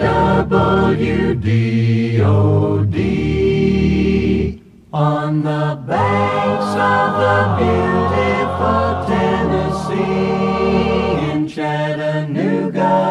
WDOD on the banks of the beautiful Tennessee in Chattanooga.